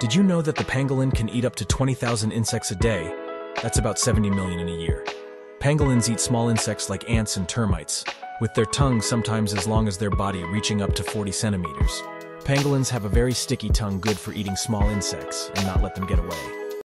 Did you know that the pangolin can eat up to 20,000 insects a day? That's about 70 million in a year. Pangolins eat small insects like ants and termites, with their tongue sometimes as long as their body reaching up to 40 centimeters. Pangolins have a very sticky tongue good for eating small insects and not let them get away.